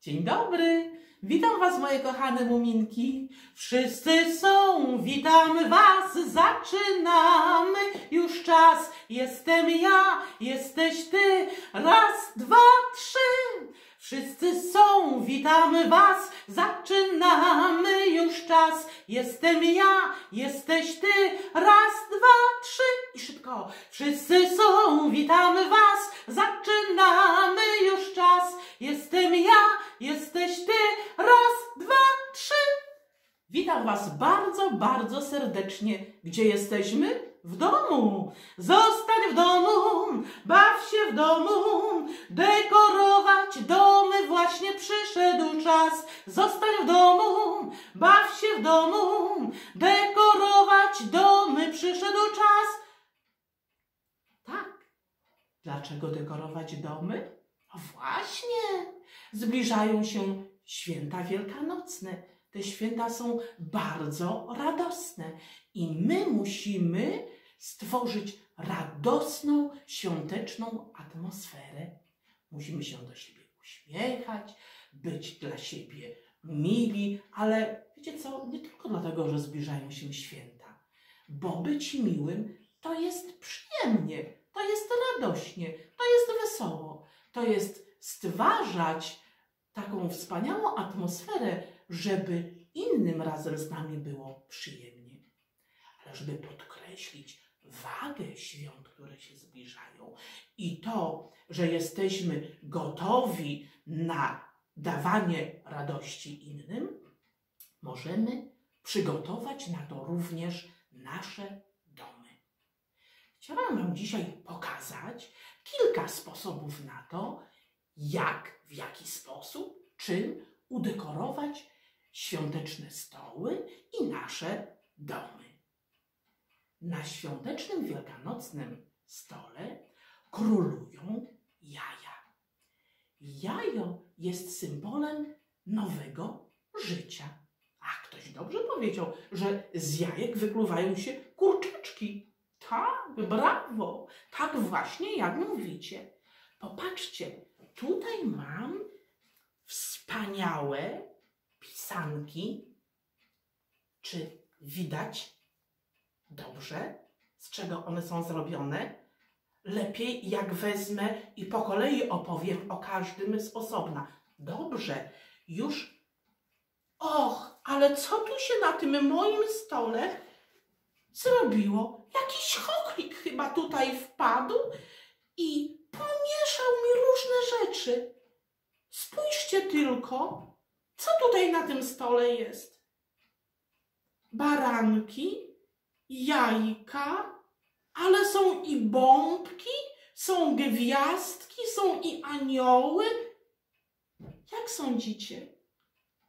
Dzień dobry, witam Was moje kochane muminki. Wszyscy są, witamy Was, zaczynamy. Już czas, jestem ja, jesteś Ty. Raz, dwa, trzy. Wszyscy są, witamy Was, zaczynamy. Już czas, jestem ja, jesteś Ty. Raz, dwa, trzy i szybko. Wszyscy są, witamy Was, zaczynamy. Już czas, jestem ja, jesteś Ty. Raz, dwa, trzy. Witam Was bardzo, bardzo serdecznie. Gdzie jesteśmy? W domu. Zostań w domu, baw się w domu, dekorować czas. Zostań w domu, baw się w domu, dekorować domy przyszedł czas. Tak. Dlaczego dekorować domy? No właśnie, zbliżają się święta wielkanocne. Te święta są bardzo radosne i my musimy stworzyć radosną, świąteczną atmosferę. Musimy się do siebie uśmiechać, być dla siebie mili, ale wiecie co? Nie tylko dlatego, że zbliżają się święta, bo być miłym to jest przyjemnie, to jest radośnie, to jest wesoło, to jest stwarzać taką wspaniałą atmosferę, żeby innym razem z nami było przyjemnie. Ale żeby podkreślić wagę świąt, które się zbliżają i to, że jesteśmy gotowi na dawanie radości innym, możemy przygotować na to również nasze domy. Chciałam Wam dzisiaj pokazać kilka sposobów na to, jak, w jaki sposób, czym udekorować świąteczne stoły i nasze domy. Na świątecznym wielkanocnym stole królują jaja. Jajo jest symbolem nowego życia. A ktoś dobrze powiedział, że z jajek wypływają się kurczaczki. Tak, brawo. Tak właśnie jak mówicie. Popatrzcie, tutaj mam wspaniałe pisanki. Czy widać dobrze, z czego one są zrobione? Lepiej jak wezmę i po kolei opowiem o każdym z osobna. Dobrze, już. Och, ale co tu się na tym moim stole zrobiło? Jakiś choklik chyba tutaj wpadł i pomieszał mi różne rzeczy. Spójrzcie tylko, co tutaj na tym stole jest. Baranki, jajka, ale są i bombki, są gwiazdki, są i anioły. Jak sądzicie,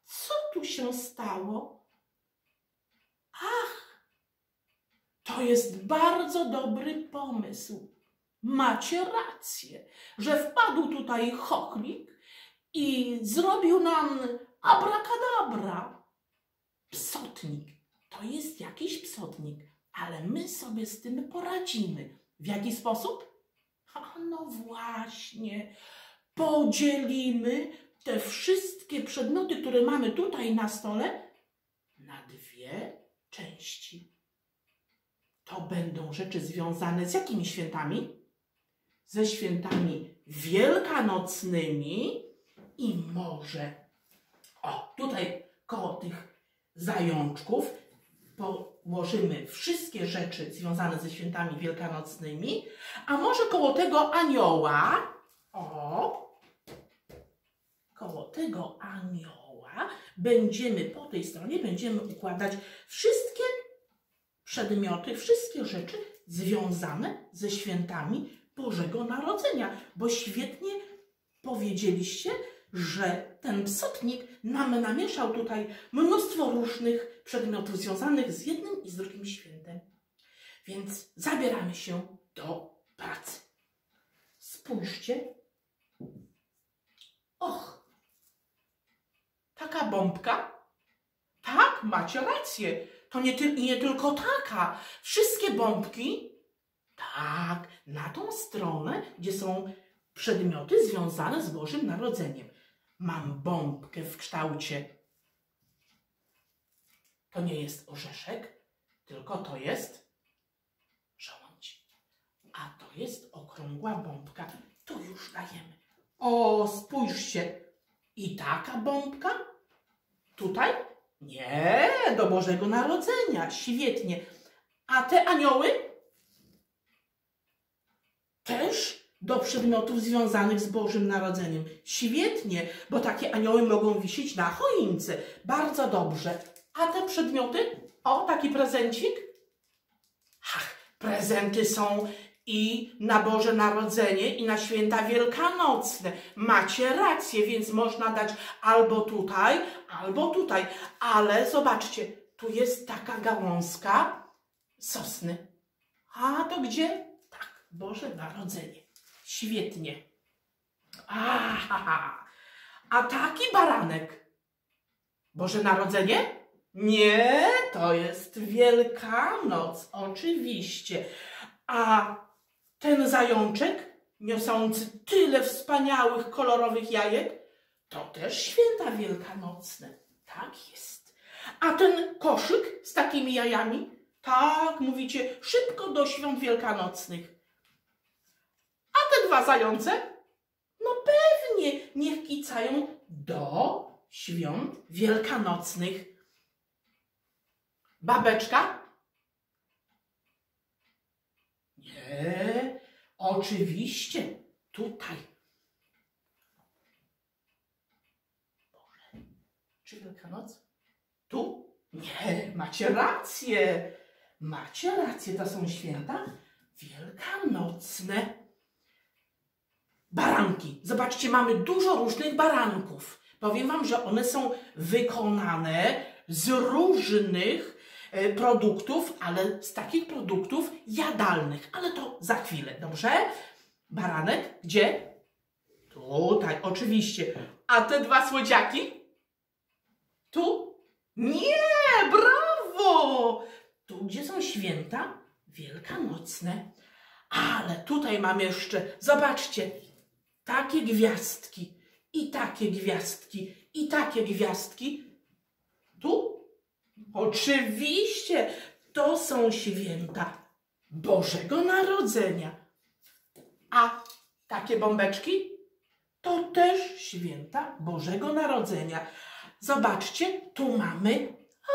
co tu się stało? Ach, to jest bardzo dobry pomysł. Macie rację, że wpadł tutaj chochlik i zrobił nam abracadabra. Psotnik. To jest jakiś psotnik, ale my sobie z tym poradzimy. W jaki sposób? A no właśnie. Podzielimy te wszystkie przedmioty, które mamy tutaj na stole, na dwie części. To będą rzeczy związane z jakimi świętami? Ze świętami wielkanocnymi i może, o, tutaj koło tych zajączków położymy wszystkie rzeczy związane ze świętami wielkanocnymi, a może koło tego anioła, o, koło tego anioła będziemy po tej stronie będziemy układać wszystkie przedmioty, wszystkie rzeczy związane ze świętami Bożego Narodzenia, bo świetnie powiedzieliście, że ten psotnik nam namieszał tutaj mnóstwo różnych przedmiotów związanych z jednym i z drugim świętem. Więc zabieramy się do pracy. Spójrzcie. Och, taka bombka? Tak, macie rację. To nie, ty nie tylko taka. Wszystkie bombki, tak, na tą stronę, gdzie są przedmioty związane z Bożym Narodzeniem. Mam bombkę w kształcie. To nie jest orzeszek, tylko to jest żołądź. A to jest okrągła bombka. To już dajemy. O, spójrzcie. I taka bombka? Tutaj? Nie, do Bożego Narodzenia. Świetnie. A te anioły? Też do przedmiotów związanych z Bożym Narodzeniem. Świetnie, bo takie anioły mogą wisieć na choince. Bardzo dobrze. A te przedmioty? O, taki prezencik? Ach, prezenty są i na Boże Narodzenie, i na święta wielkanocne. Macie rację, więc można dać albo tutaj, albo tutaj. Ale zobaczcie, tu jest taka gałązka sosny. A to gdzie? Tak, Boże Narodzenie. Świetnie. Aha. A taki baranek. Boże Narodzenie? Nie, to jest Wielkanoc, oczywiście. A ten zajączek, niosący tyle wspaniałych, kolorowych jajek, to też święta wielkanocne. Tak jest. A ten koszyk z takimi jajami, tak, mówicie, szybko do świąt wielkanocnych. A te dwa zające? No pewnie, niech kicają do świąt wielkanocnych. Babeczka? Nie, oczywiście, tutaj. Boże, czy Wielkanoc? Tu? Nie, macie rację. Macie rację, to są święta wielkanocne. Baranki. Zobaczcie, mamy dużo różnych baranków. Powiem Wam, że one są wykonane z różnych e, produktów, ale z takich produktów jadalnych. Ale to za chwilę, dobrze? Baranek, gdzie? Tutaj, oczywiście. A te dwa słodziaki? Tu? Nie, brawo! Tu, gdzie są święta wielkanocne. Ale tutaj mam jeszcze, zobaczcie, takie gwiazdki i takie gwiazdki i takie gwiazdki. Tu? Oczywiście, to są święta Bożego Narodzenia. A takie bombeczki? To też święta Bożego Narodzenia. Zobaczcie, tu mamy. A!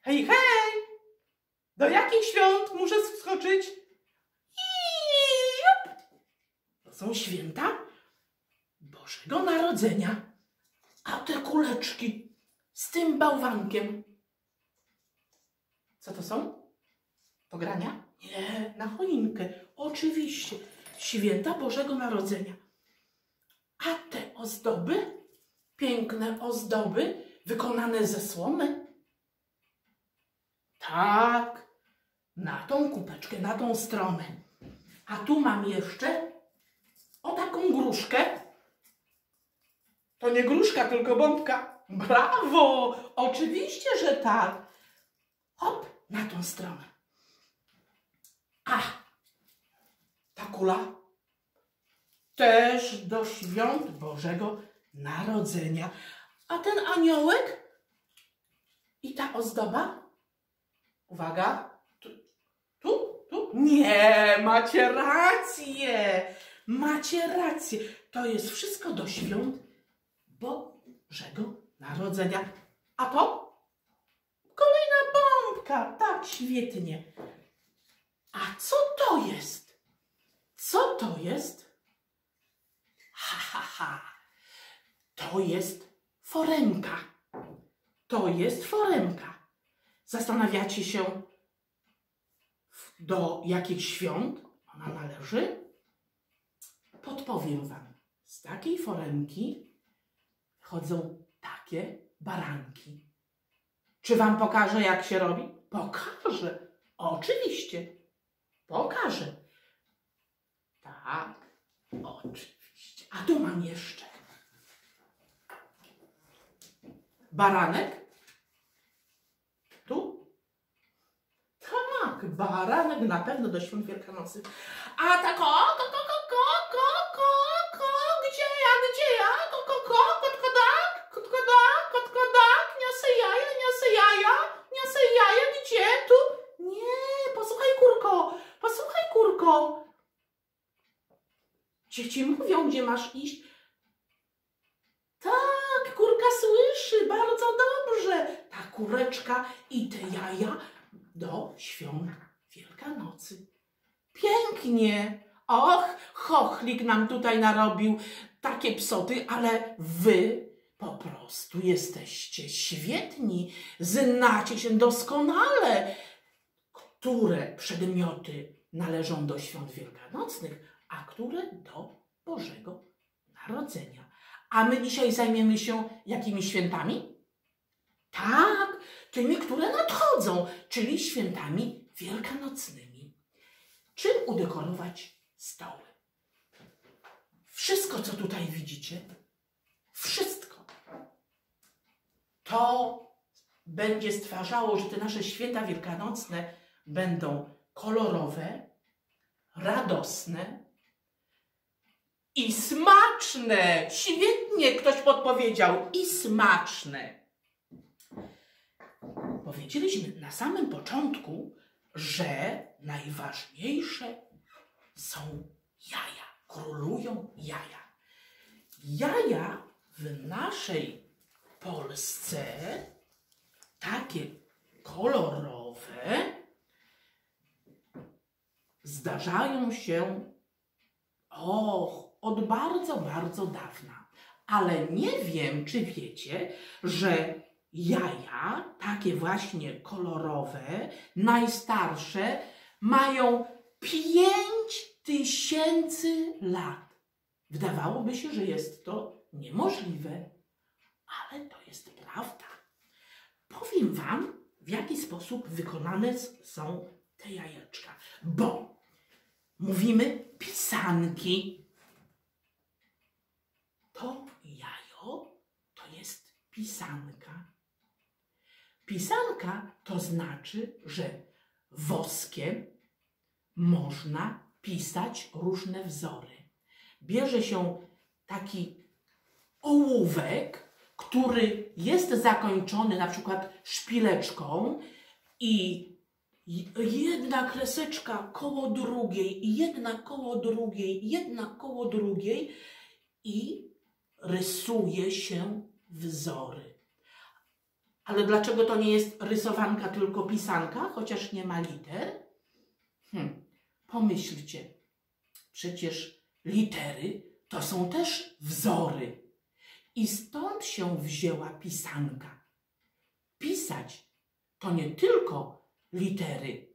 Hej, hej! Do jakich świąt muszę wskoczyć? Iup! To są święta Bożego Narodzenia. A te kuleczki z tym bałwankiem. Co to są? Do grania? Nie, na choinkę. Oczywiście. Święta Bożego Narodzenia. A te ozdoby? Piękne ozdoby wykonane ze słomy? Tak, na tą kubeczkę, na tą stronę. A tu mam jeszcze o taką gruszkę. To nie gruszka, tylko bombka. Brawo! Oczywiście, że tak. Hop, na tą stronę. A, ta kula też do świąt Bożego Narodzenia. A ten aniołek i ta ozdoba? Uwaga, tu, tu, tu? Nie, macie rację. Macie rację. To jest wszystko do świąt Bożego Narodzenia. A to? Kolejna bombka. Tak, świetnie. A co to jest? Co to jest? Ha, ha, ha. To jest foremka. To jest foremka. Zastanawiacie się, do jakich świąt ona należy? Podpowiem Wam. Z takiej foremki chodzą takie baranki. Czy Wam pokażę, jak się robi? Pokażę. Oczywiście. Pokażę. Tak, oczywiście. A tu mam jeszcze. Baranek? Tu? Tak, baranek na pewno do świąt Wielkanocy. A ta ko, ko, ko, ko, ko, ko, ko, ko, gdzie, a Dzieci mówią, gdzie masz iść. Tak, kurka słyszy, bardzo dobrze. Ta kureczka i te jaja do świąt Wielkanocy. Pięknie. Och, chochlik nam tutaj narobił takie psoty, ale wy po prostu jesteście świetni. Znacie się doskonale, które przedmioty należą do świąt wielkanocnych, a które do Bożego Narodzenia. A my dzisiaj zajmiemy się jakimi świętami? Tak, tymi, które nadchodzą, czyli świętami wielkanocnymi. Czym udekorować stoły? Wszystko, co tutaj widzicie, wszystko, to będzie stwarzało, że te nasze święta wielkanocne będą kolorowe, radosne i smaczne. Świetnie ktoś podpowiedział. I smaczne. Powiedzieliśmy na samym początku, że najważniejsze są jaja. Królują jaja. Jaja w naszej Polsce, takie kolorowe, zdarzają się och, od bardzo, bardzo dawna. Ale nie wiem, czy wiecie, że jaja, takie właśnie kolorowe, najstarsze, mają pięć tysięcy lat. Wydawałoby się, że jest to niemożliwe, ale to jest prawda. Powiem Wam, w jaki sposób wykonane są te jajeczka, bo mówimy pisanki. To jajo to jest pisanka. Pisanka to znaczy, że woskiem można pisać różne wzory. Bierze się taki ołówek, który jest zakończony na przykład szpileczką i jedna kreseczka koło drugiej, jedna koło drugiej, jedna koło drugiej i rysuje się wzory. Ale dlaczego to nie jest rysowanka, tylko pisanka, chociaż nie ma liter? Hm, pomyślcie, przecież litery to są też wzory. I stąd się wzięła pisanka. Pisać to nie tylko litery,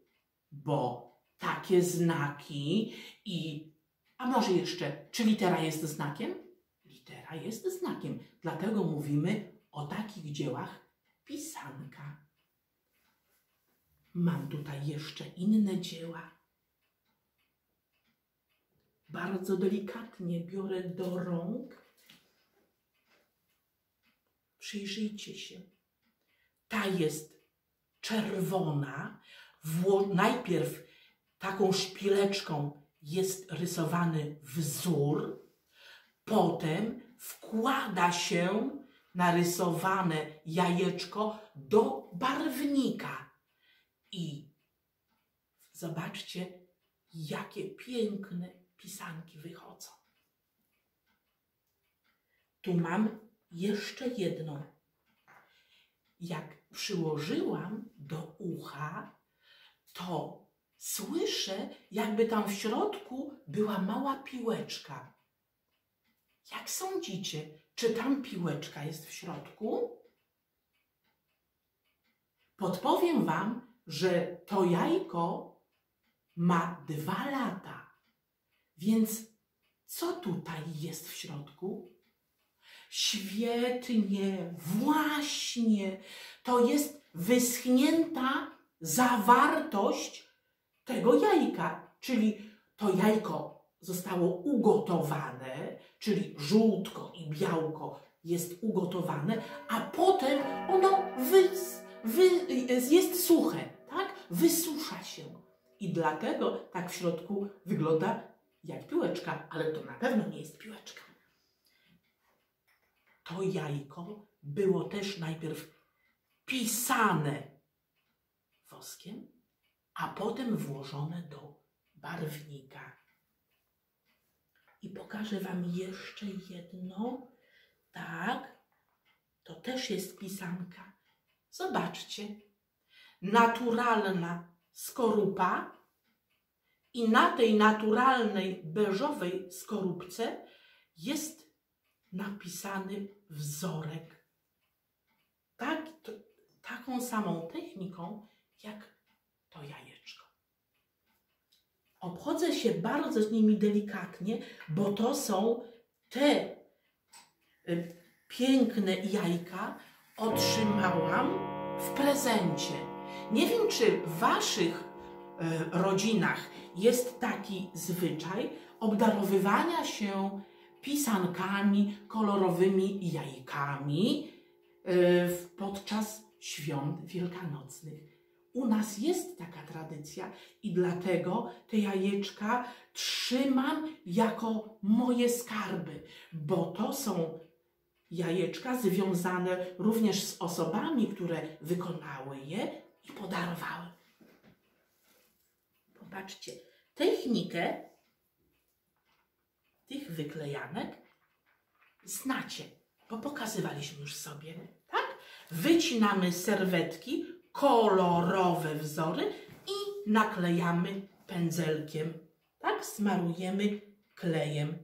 bo takie znaki i. A może jeszcze, czy litera jest znakiem? Litera jest znakiem, dlatego mówimy o takich dziełach pisanka. Mam tutaj jeszcze inne dzieła. Bardzo delikatnie biorę do rąk. Przyjrzyjcie się. Ta jest czerwona, najpierw taką szpileczką jest rysowany wzór, potem wkłada się narysowane jajeczko do barwnika. I zobaczcie, jakie piękne pisanki wychodzą. Tu mam jeszcze jedną. Jak przyłożyłam do ucha, to słyszę, jakby tam w środku była mała piłeczka. Jak sądzicie, czy tam piłeczka jest w środku? Podpowiem Wam, że to jajko ma dwa lata. Więc co tutaj jest w środku? Świetnie, właśnie. To jest wyschnięta zawartość tego jajka, czyli to jajko zostało ugotowane, czyli żółtko i białko jest ugotowane, a potem ono wys, wy, jest suche, tak? Wysusza się. I dlatego tak w środku wygląda jak piłeczka, ale to na pewno nie jest piłeczka to jajko było też najpierw pisane woskiem, a potem włożone do barwnika. I pokażę Wam jeszcze jedno. Tak, to też jest pisanka. Zobaczcie. Naturalna skorupa i na tej naturalnej beżowej skorupce jest napisany wzorek. Tak, to, taką samą techniką jak to jajeczko. Obchodzę się bardzo z nimi delikatnie, bo to są te y, piękne jajka otrzymałam w prezencie. Nie wiem, czy w Waszych y, rodzinach jest taki zwyczaj obdarowywania się pisankami, kolorowymi jajkami y, podczas świąt wielkanocnych. U nas jest taka tradycja i dlatego te jajeczka trzymam jako moje skarby, bo to są jajeczka związane również z osobami, które wykonały je i podarowały. Popatrzcie, technikę tych wyklejanek znacie, bo pokazywaliśmy już sobie, tak? Wycinamy serwetki, kolorowe wzory i naklejamy pędzelkiem, tak? Smarujemy klejem.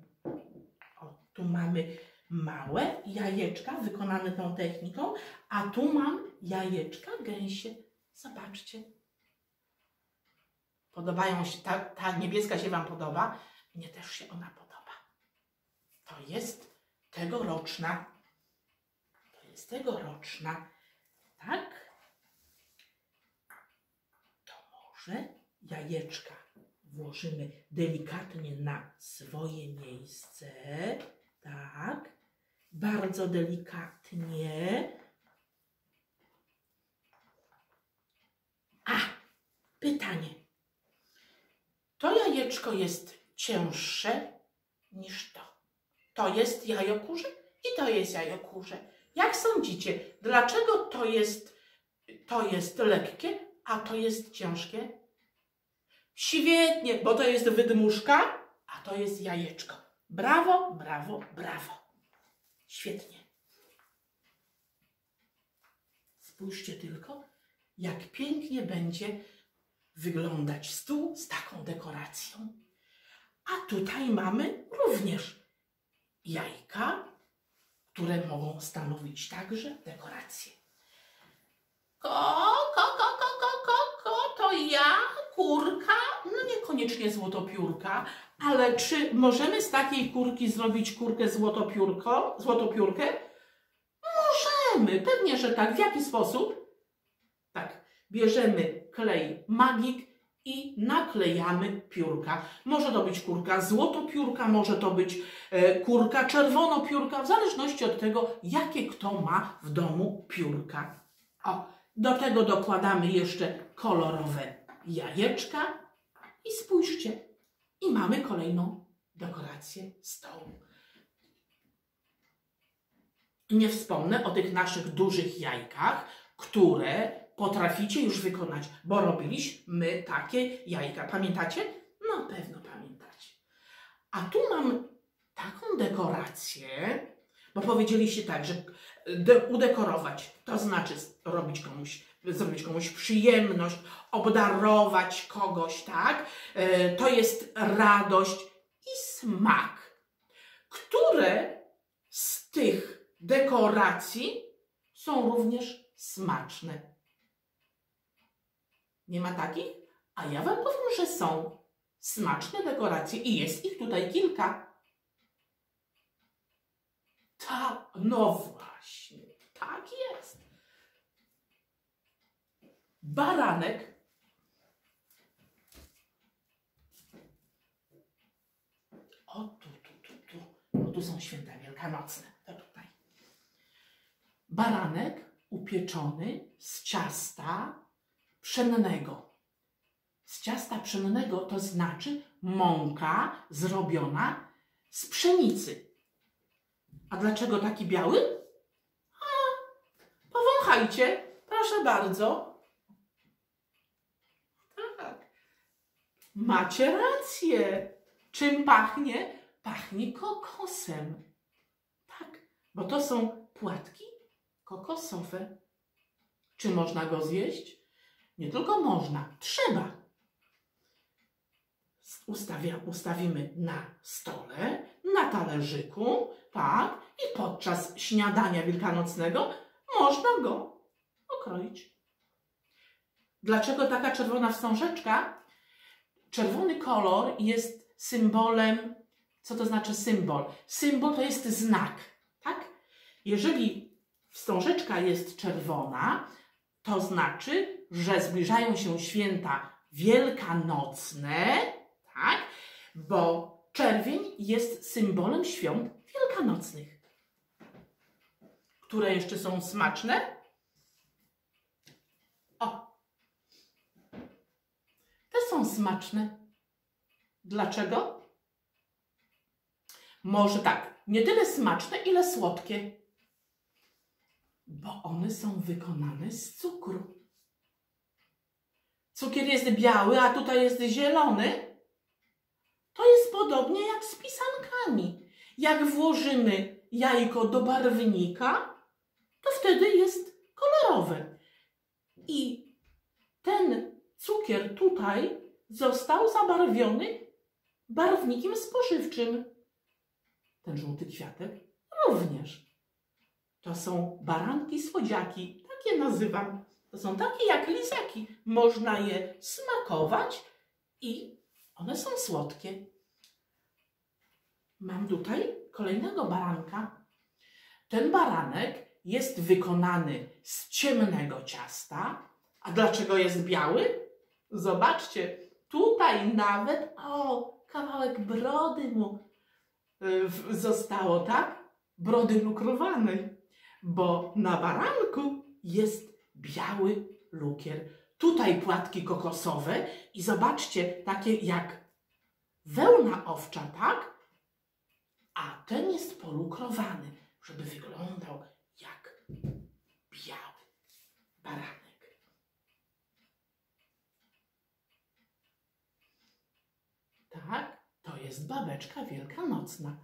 O, tu mamy małe jajeczka wykonane tą techniką, a tu mam jajeczka gęsie. Zobaczcie. Podobają się, ta, ta niebieska się Wam podoba? Mnie też się ona podoba. To jest tegoroczna. To jest tegoroczna. Tak? Jajeczka włożymy delikatnie na swoje miejsce. Tak. Bardzo delikatnie. A, pytanie. To jajeczko jest cięższe niż to. To jest jajo kurze i to jest jajo kurze. Jak sądzicie, dlaczego to jest, to jest lekkie, a to jest ciężkie? Świetnie, bo to jest wydmuszka, a to jest jajeczko. Brawo, brawo, brawo. Świetnie. Spójrzcie tylko, jak pięknie będzie wyglądać stół z taką dekoracją. A tutaj mamy również jajka, które mogą stanowić także dekorację. Ko, ko, ko, ja, kurka, no niekoniecznie złotopiórka, ale czy możemy z takiej kurki zrobić kurkę złotopiórko, złotopiórkę? Możemy, pewnie, że tak. W jaki sposób? Tak, bierzemy klej magik i naklejamy piórka. Może to być kurka złotopiórka, może to być e, kurka czerwonopiórka, w zależności od tego, jakie kto ma w domu piórka. O, do tego dokładamy jeszcze kolorowe jajeczka i spójrzcie, i mamy kolejną dekorację stołu. Nie wspomnę o tych naszych dużych jajkach, które potraficie już wykonać, bo robiliśmy takie jajka. Pamiętacie? No pewno pamiętacie. A tu mam taką dekorację, bo powiedzieliście tak, że udekorować to znaczy robić komuś, zrobić komuś przyjemność, obdarować kogoś, tak? E, to jest radość i smak. Które z tych dekoracji są również smaczne? Nie ma takich? A ja Wam powiem, że są smaczne dekoracje i jest ich tutaj kilka. Tak, no właśnie, tak jest. Baranek O, tu, tu, tu, tu. Bo tu są święta wielkanocne. To tutaj. Baranek upieczony z ciasta pszennego. Z ciasta pszennego to znaczy mąka zrobiona z pszenicy. A dlaczego taki biały? A, powąchajcie, proszę bardzo. Tak, macie rację. Czym pachnie? pachnie kokosem. Tak, bo to są płatki kokosowe. Czy można go zjeść? Nie tylko można, trzeba. Ustawia, ustawimy na stole, na talerzyku, tak, i podczas śniadania wielkanocnego można go okroić. Dlaczego taka czerwona wstążeczka? Czerwony kolor jest symbolem, co to znaczy symbol? Symbol to jest znak, tak? Jeżeli wstążeczka jest czerwona, to znaczy, że zbliżają się święta wielkanocne, tak? Bo czerwień jest symbolem świąt wielkanocnych. Które jeszcze są smaczne? O! Są smaczne. Dlaczego? Może tak, nie tyle smaczne, ile słodkie. Bo one są wykonane z cukru. Cukier jest biały, a tutaj jest zielony. To jest podobnie jak z pisankami. Jak włożymy jajko do barwnika, to wtedy jest kolorowe. I ten cukier tutaj został zabarwiony barwnikiem spożywczym. Ten żółty kwiatek również. To są baranki słodziaki, tak je nazywam. To są takie jak lizaki. Można je smakować i one są słodkie. Mam tutaj kolejnego baranka. Ten baranek jest wykonany z ciemnego ciasta. A dlaczego jest biały? Zobaczcie, tutaj nawet, o, kawałek brody mu y, zostało, tak? Brody lukrowanej, bo na baranku jest biały lukier. Tutaj płatki kokosowe i zobaczcie, takie jak wełna owcza, tak? A ten jest polukrowany, żeby wyglądał jak biały baranek. Tak, to jest babeczka wielkanocna.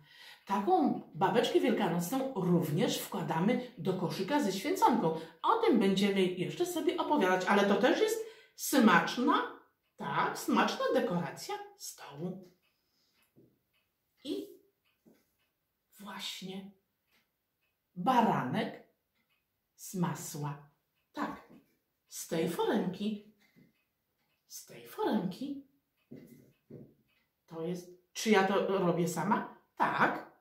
Taką babeczkę wielkanocną również wkładamy do koszyka ze święconką. O tym będziemy jeszcze sobie opowiadać, ale to też jest smaczna, tak, smaczna dekoracja stołu. I właśnie baranek z masła. Tak, z tej foremki. Z tej foremki. To jest. Czy ja to robię sama? Tak.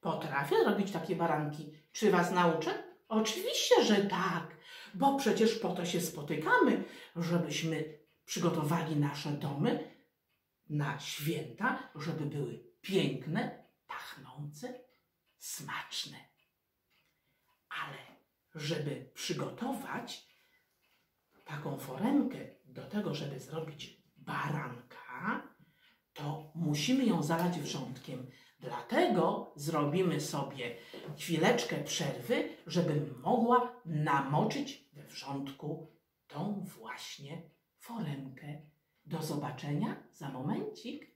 Potrafię robić takie baranki. Czy was nauczę? Oczywiście, że tak, bo przecież po to się spotykamy, żebyśmy przygotowali nasze domy na święta, żeby były piękne, pachnące, smaczne. Ale żeby przygotować taką foremkę do tego, żeby zrobić baranka, to musimy ją zalać wrzątkiem. Dlatego zrobimy sobie chwileczkę przerwy, żeby mogła namoczyć we wrzątku tą właśnie foremkę. Do zobaczenia za momencik.